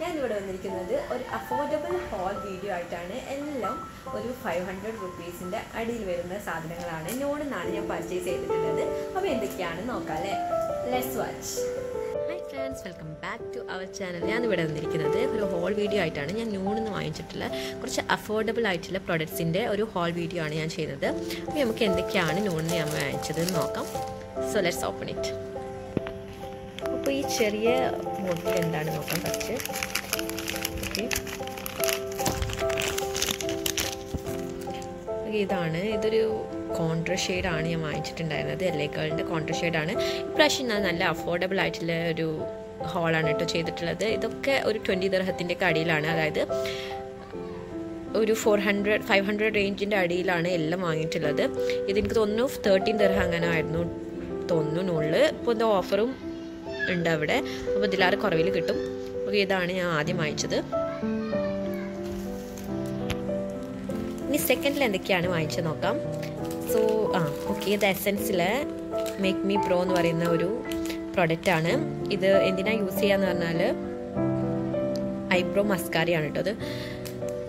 ഞാൻ ഇവിടെ വന്നിരിക്കുന്നത് ഒരു അഫോർഡബിൾ ഹോൾ വീഡിയോ ആയിട്ടാണ്. എല്ലാം ഒരു ഫൈവ് ഹൺഡ്രഡ് റുപ്പീസിന്റെ അടിയിൽ വരുന്ന സാധനങ്ങളാണ്. നോണെന്നാണ് ഞാൻ പർച്ചേസ് ചെയ്തിട്ടുള്ളത്. അപ്പോൾ എന്തൊക്കെയാണ് നോക്കാം അല്ലേ let's watch hi friends welcome back to our channel ഞാൻ ഇവിടെ വന്നിരിക്കുന്നത് ഒരു ഹോൾ വീഡിയോ ആയിട്ടാണ്. ഞാൻ ന്യൂണിന്ന് വാങ്ങിച്ചിട്ടുള്ള കുറച്ച് അഫോർഡബിൾ ആയിട്ടുള്ള പ്രൊഡക്ട്സിന്റെ ഒരു ഹോൾ വീഡിയോ ആണ് ഞാൻ ചെയ്തത്. അപ്പോൾ നമുക്ക് എന്തൊക്കെയാണ് നൂണിന് ഞാൻ വാങ്ങിച്ചത് നോക്കാം. സോ ലെറ്റ്സ് ഓപ്പൺ ഇറ്റ് ഈ ചെറിയ ബോട്ടിൽ എന്താണ് നോക്കാം കുറച്ച് ഇതാണ്. ഇതൊരു കോൺട്ര ഷെയ്ഡാണ് ഞാൻ വാങ്ങിച്ചിട്ടുണ്ടായിരുന്നത്. എല്ലേക്കളുടെ കോൺട്ര ഷെയ്ഡാണ് ഇപ്രാവശ്യം ഞാൻ നല്ല അഫോർഡബിൾ ആയിട്ടുള്ള ഒരു ഹോളാണ് കേട്ടോ ചെയ്തിട്ടുള്ളത്. ഇതൊക്കെ ഒരു ട്വന്റി ദർഹത്തിന്റെ അടിയിലാണ്. അതായത് ഒരു ഫോർ ഹൺഡ്രഡ് ഫൈവ് ഹൺഡ്രഡ് റേഞ്ചിന്റെ അടിയിലാണ് എല്ലാം വാങ്ങിയിട്ടുള്ളത്. ഇതെനിക്ക് തോന്നുന്നു തേർട്ടീൻ ദർഹം അങ്ങനെ ആയിരുന്നു തോന്നുന്നുള്ളു ഇപ്പോൾ ഓഫറും ഉണ്ട് അവിടെ. അപ്പോൾ ഇതിലാറ് കുറവിൽ കിട്ടും. ഓക്കെ ഇതാണ് ഞാൻ ആദ്യം വാങ്ങിച്ചത് ഇനി സെക്കൻഡിൽ എന്തൊക്കെയാണ് വാങ്ങിച്ചത് നോക്കാം? സോ ആ ഓക്കെ ഇത് എസെൻസിലെ മേക്ക് മീ പ്രോ എന്ന് പറയുന്ന ഒരു പ്രൊഡക്റ്റാണ് ഇത് എന്തിനാ യൂസ് ചെയ്യാന്ന് പറഞ്ഞാൽ ഐബ്രോ മസ്കാരയാണ് കേട്ടോ അത്.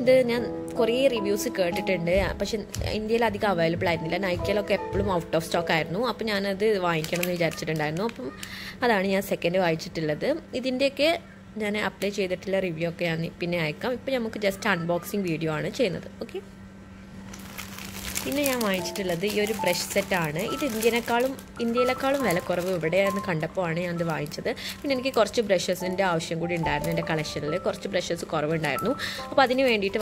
ഇത് ഞാൻ കുറേ റിവ്യൂസ് കേട്ടിട്ടുണ്ട്. പക്ഷെ ഇന്ത്യയിൽ അധികം അവൈലബിൾ ആയിരുന്നില്ല. നൈക്കയിലൊക്കെ എപ്പോഴും ഔട്ട് ഓഫ് സ്റ്റോക്ക് ആയിരുന്നു. അപ്പോൾ ഞാനത് വാങ്ങിക്കണം എന്ന് വിചാരിച്ചിട്ടുണ്ടായിരുന്നു. അപ്പം അതാണ് ഞാൻ സെക്കൻഡ് വായിച്ചിട്ടുള്ളത്. ഇതിന്റെയൊക്കെ ഞാൻ അപ്ലൈ ചെയ്തിട്ടുള്ള റിവ്യൂ ഒക്കെ ഞാൻ പിന്നെ അയക്കാം. ഇപ്പം നമുക്ക് ജസ്റ്റ് അൺബോക്സിങ് വീഡിയോ ആണ് ചെയ്യുന്നത്. ഓക്കെ പിന്നെ ഞാൻ വാങ്ങിച്ചിട്ടുള്ളത് ഈ ഒരു ബ്രഷ് സെറ്റാണ് ഇത് ഇന്ത്യനേക്കാളും ഇന്ത്യയിലേക്കാളും വില കുറവ് ഇവിടെയെന്ന് കണ്ടപ്പോൾ ആണ് ഞാൻ ഇത് വാങ്ങിച്ചത് പിന്നെ എനിക്ക് കുറച്ച് ബ്രഷസിന്റെ ആവശ്യം കൂടി ഉണ്ടായിരുന്നു എന്റെ കളക്ഷനിൽ കുറച്ച് ബ്രഷസ് കുറവുണ്ടായിരുന്നു. അപ്പോൾ അതിന് വേണ്ടിയിട്ട്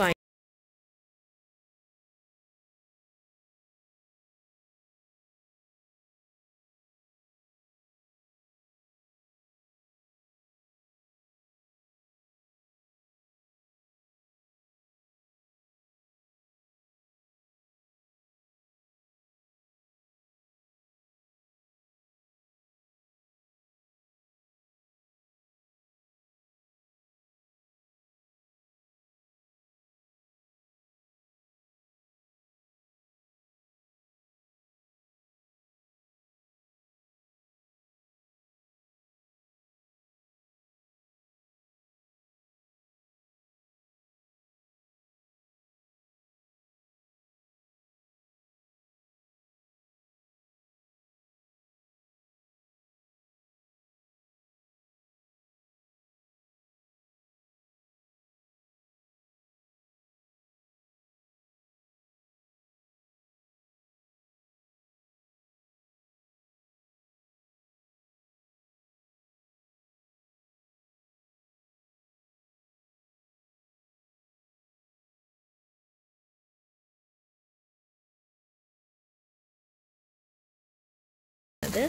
അത്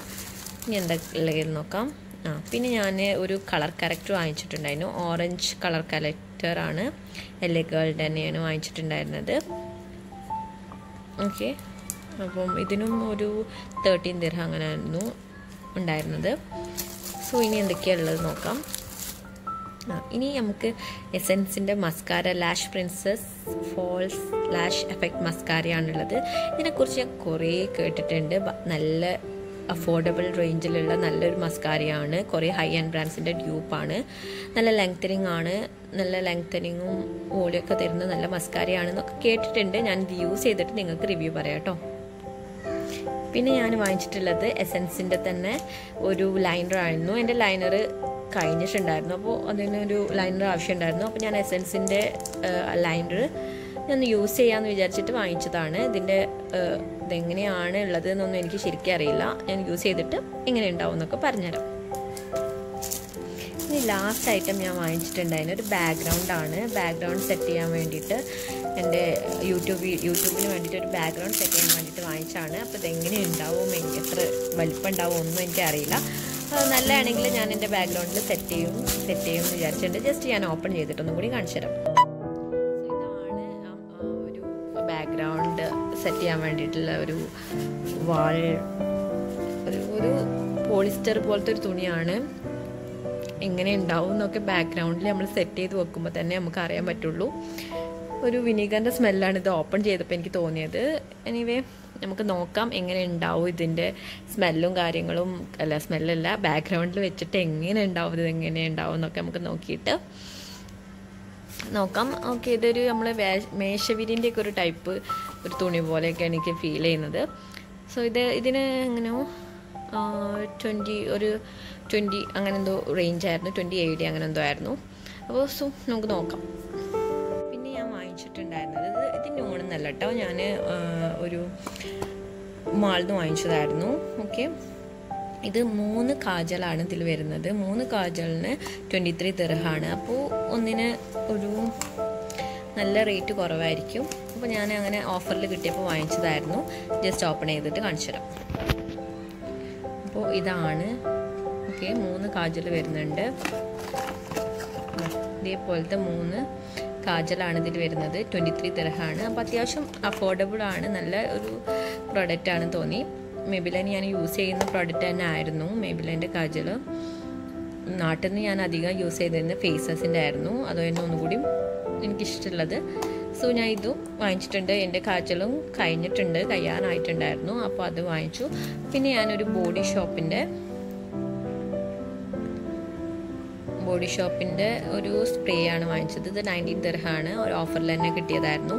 ഇനി എന്താ നോക്കാം. ആ പിന്നെ ഞാൻ ഒരു കളർ കറക്റ്റ് വാങ്ങിച്ചിട്ടുണ്ടായിരുന്നു. ഓറഞ്ച് കളർ കലക്ടറാണ് എല്ലേ ഗേൾഡ് തന്നെയാണ് വാങ്ങിച്ചിട്ടുണ്ടായിരുന്നത്. ഓക്കെ. അപ്പം ഇതിനും ഒരു തേർട്ടീൻ ദിർഹം അങ്ങനെ ആയിരുന്നു ഉണ്ടായിരുന്നത്. സോ ഇനി എന്തൊക്കെയാണ് ഉള്ളത് നോക്കാം ഇനി നമുക്ക് എസെൻസിന്റെ mascara lash princess false lash effect മസ്കാരയാണുള്ളത് ഇതിനെക്കുറിച്ച് ഞാൻ കുറേ കേട്ടിട്ടുണ്ട്. നല്ല അഫോർഡബിൾ റേഞ്ചിലുള്ള നല്ലൊരു മസ്കാരയാണ് കുറേ ഹൈ ആൻഡ് ബ്രാൻഡ്സിന്റെ ഡ്യൂപ്പാണ് നല്ല ലെങ്തനിങ് ആണ് നല്ല ലെങ്തനിങ്ങും ഓളിയൊക്കെ തരുന്ന നല്ല മസ്കാരയാണെന്നൊക്കെ കേട്ടിട്ടുണ്ട്. ഞാൻ ഇത് യൂസ് ചെയ്തിട്ട് നിങ്ങൾക്ക് റിവ്യൂ പറയാം കേട്ടോ. പിന്നെ ഞാൻ വാങ്ങിച്ചിട്ടുള്ളത് എസെൻസിന്റെ തന്നെ ഒരു ലൈനർ ആയിരുന്നു. എന്റെ ലൈനർ കഴിഞ്ഞിട്ടുണ്ടായിരുന്നു. അപ്പോൾ അതിനൊരു ലൈനർ ആവശ്യമുണ്ടായിരുന്നു. അപ്പോൾ ഞാൻ എസെൻസിന്റെ ലൈനർ ഞാൻ യൂസ് ചെയ്യാമെന്ന് വിചാരിച്ചിട്ട് വാങ്ങിച്ചതാണ്. ഇതിന്റെ ഇതെങ്ങനെയാണ് ഉള്ളത് എന്നൊന്നും എനിക്ക് ശരിക്കും അറിയില്ല. ഞാൻ യൂസ് ചെയ്തിട്ട് എങ്ങനെ ഉണ്ടാവും എന്നൊക്കെ പറഞ്ഞുതരാം. ഇനി ലാസ്റ്റ് ഐറ്റം ഞാൻ വാങ്ങിച്ചിട്ടുണ്ടായിരുന്നു ഒരു ബാക്ക്ഗ്രൗണ്ട് ആണ്. ബാക്ക്ഗ്രൗണ്ട് സെറ്റ് ചെയ്യാൻ വേണ്ടിയിട്ട് എന്റെ യൂട്യൂബ് യൂട്യൂബിന് വേണ്ടിയിട്ട് ഒരു ബാക്ക്ഗ്രൗണ്ട് സെറ്റ് ചെയ്യാൻ വേണ്ടിയിട്ട് വാങ്ങിച്ചാണ് അപ്പോൾ ഇതെങ്ങനെ ഉണ്ടാവും? എത്ര വലിപ്പം ഉണ്ടാവും ഒന്നും എനിക്ക് അറിയില്ല. നല്ലതാണെങ്കിൽ ഞാൻ എന്റെ ബാക്ക്ഗ്രൗണ്ടിൽ സെറ്റ് ചെയ്യും സെറ്റ് ചെയ്യും എന്ന് വിചാരിച്ചിട്ടുണ്ട്. ജസ്റ്റ് ഞാൻ ഓപ്പൺ ചെയ്തിട്ടൊന്നും കൂടി കാണിച്ചു തരാം ബാക്ക്ഗ്രൗണ്ട് സെറ്റ് ചെയ്യാൻ വേണ്ടിയിട്ടുള്ള ഒരു വാൾ ഒരു ഒരു പോളിസ്റ്റർ പോലത്തെ ഒരു തുണിയാണ്. എങ്ങനെ ഉണ്ടാവും എന്നൊക്കെ ബാക്ക്ഗ്രൗണ്ടിൽ നമ്മൾ സെറ്റ് ചെയ്ത് വെക്കുമ്പോൾ തന്നെ നമുക്ക് അറിയാൻ പറ്റുള്ളൂ. ഒരു വിനീഗറിന്റെ സ്മെല്ലാണ് ഇത് ഓപ്പൺ ചെയ്തപ്പോൾ എനിക്ക് തോന്നിയത്. എനിവേ നമുക്ക് നോക്കാം എങ്ങനെ ഉണ്ടാവും ഇതിന്റെ സ്മെല്ലും കാര്യങ്ങളും. അല്ല സ്മെല്ലല്ല ബാക്ക്ഗ്രൗണ്ടിൽ വെച്ചിട്ട് എങ്ങനെ ഉണ്ടാവും ഇത് എങ്ങനെ ഉണ്ടാവും എന്നൊക്കെ നമുക്ക് നോക്കിയിട്ട് നോക്കാം. ഓക്കെ ഇതൊരു നമ്മൾ മേശവിരിന്റെ ഒക്കെ ഒരു ടൈപ്പ് ഒരു തുണി പോലെയൊക്കെ എനിക്ക് ഫീൽ ചെയ്യുന്നത്. സോ ഇത് ഇതിന് എങ്ങനെയോ ട്വന്റി ഒരു ട്വന്റി അങ്ങനെ എന്തോ റേഞ്ച് ആയിരുന്നു. ട്വന്റി എയ്റ്റ് അങ്ങനെ എന്തോ ആയിരുന്നു. അപ്പോൾ സോ നമുക്ക് നോക്കാം. പിന്നെ ഞാൻ വാങ്ങിച്ചിട്ടുണ്ടായിരുന്നത് ഇത് ഇത് നോണെന്നല്ല കേട്ടോ. ഞാൻ ഒരു മാളിൽ നിന്ന് വാങ്ങിച്ചതായിരുന്നു. ഓക്കെ ഇത് മൂന്ന് കാജലാണ് ഇതിൽ വരുന്നത്. മൂന്ന് കാജലിന് ട്വന്റി ത്രീ തെറഹാണ് അപ്പോൾ ഒന്നിന് ഒരു നല്ല റേറ്റ് കുറവായിരിക്കും. അപ്പോൾ ഞാൻ അങ്ങനെ ഓഫറിൽ കിട്ടിയപ്പോൾ വാങ്ങിച്ചതായിരുന്നു. ജസ്റ്റ് ഓപ്പൺ ചെയ്തിട്ട് കാണിച്ചു തരാം. അപ്പോൾ ഇതാണ്. ഓക്കെ മൂന്ന് കാജൽ വരുന്നുണ്ട്. ഇതേപോലത്തെ മൂന്ന് കാജലാണ് ഇതിൽ വരുന്നത്. ട്വന്റി ത്രീ തെറഹാണ് അപ്പോൾ അത്യാവശ്യം അഫോർഡബിൾ ആണ്. നല്ല ഒരു പ്രൊഡക്റ്റാണ് തോന്നി. മെബിലൈൻ ഞാൻ യൂസ് ചെയ്യുന്ന പ്രോഡക്റ്റ് തന്നെ ആയിരുന്നു. മെബിലൈന്റെ കാജൽ. നാട്ടിൽ നിന്ന് ഞാൻ അധികം യൂസ് ചെയ്തിരുന്ന ഫേസസിന്റെ ആയിരുന്നു. അതുതന്നെ ഒന്നുകൂടി എനിക്കിഷ്ടമുള്ളത്. സോ ഞാൻ ഇതും വാങ്ങിച്ചിട്ടുണ്ട്. എന്റെ കാജലും കഴിഞ്ഞിട്ടുണ്ട്. കഴിയാനായിട്ടുണ്ടായിരുന്നു. അപ്പോൾ അത് വാങ്ങിച്ചു. പിന്നെ ഞാനൊരു ബോഡി ഷോപ്പിന്റെ ബോഡി ഷോപ്പിന്റെ ഒരു സ്പ്രേ ആണ് വാങ്ങിച്ചത്. ഇത് നയന്റീൻ തെർഹാണ് ഒരു ഓഫറിൽ തന്നെ കിട്ടിയതായിരുന്നു.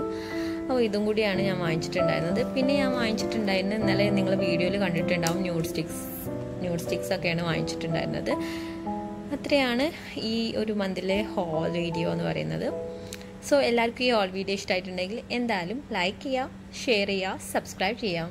അപ്പോൾ ഇതും കൂടിയാണ് ഞാൻ വാങ്ങിച്ചിട്ടുണ്ടായിരുന്നത്. പിന്നെ ഞാൻ വാങ്ങിച്ചിട്ടുണ്ടായിരുന്നത് ഇന്നലെ നിങ്ങൾ വീഡിയോയിൽ കണ്ടിട്ടുണ്ടാവും ന്യൂഡ് സ്റ്റിക്സ് ന്യൂഡ് സ്റ്റിക്സ് ഒക്കെയാണ് വാങ്ങിച്ചിട്ടുണ്ടായിരുന്നത്. അത്രയാണ് ഈ ഒരു മന്തിലെ ഹോൾ വീഡിയോ എന്ന് പറയുന്നത്. സോ എല്ലാവർക്കും ഈ ഹോൾ വീഡിയോ ഇഷ്ടമായിട്ടുണ്ടെങ്കിൽ എന്തായാലും ലൈക്ക് ചെയ്യാം ഷെയർ ചെയ്യാം സബ്സ്ക്രൈബ് ചെയ്യാം